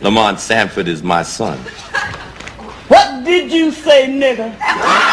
Lamont Sanford is my son. What did you say, nigga?